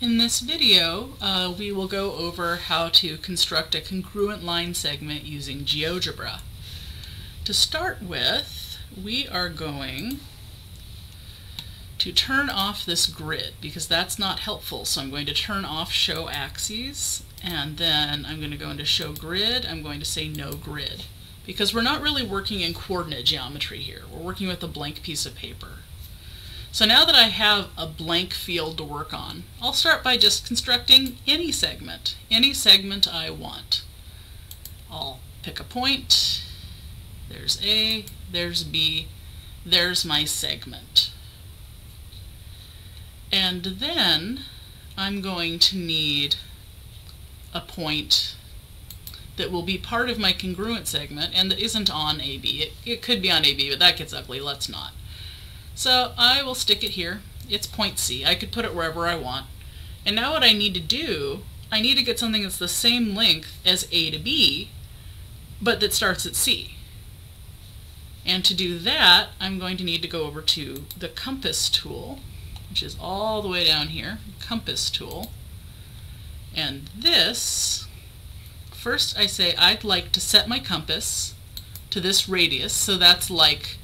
In this video, uh, we will go over how to construct a congruent line segment using GeoGebra. To start with, we are going to turn off this grid because that's not helpful. So I'm going to turn off show axes and then I'm going to go into show grid. I'm going to say no grid because we're not really working in coordinate geometry here. We're working with a blank piece of paper. So now that I have a blank field to work on, I'll start by just constructing any segment, any segment I want. I'll pick a point, there's A, there's B, there's my segment. And then I'm going to need a point that will be part of my congruent segment and that isn't on AB. It, it could be on AB, but that gets ugly, let's not. So I will stick it here. It's point C. I could put it wherever I want. And now what I need to do, I need to get something that's the same length as A to B, but that starts at C. And to do that, I'm going to need to go over to the compass tool, which is all the way down here, compass tool. And this, first I say I'd like to set my compass to this radius, so that's like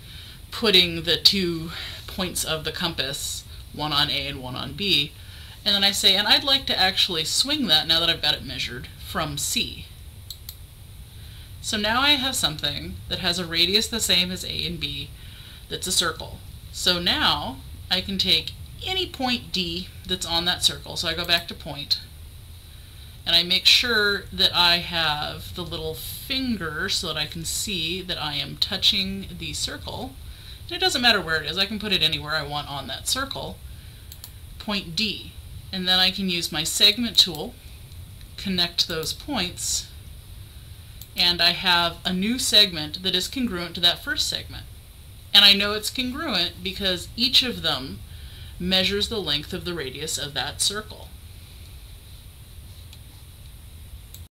putting the two points of the compass, one on A and one on B, and then I say, and I'd like to actually swing that now that I've got it measured from C. So now I have something that has a radius the same as A and B that's a circle. So now I can take any point D that's on that circle, so I go back to point, and I make sure that I have the little finger so that I can see that I am touching the circle, it doesn't matter where it is, I can put it anywhere I want on that circle. Point D. And then I can use my segment tool, connect those points, and I have a new segment that is congruent to that first segment. And I know it's congruent because each of them measures the length of the radius of that circle.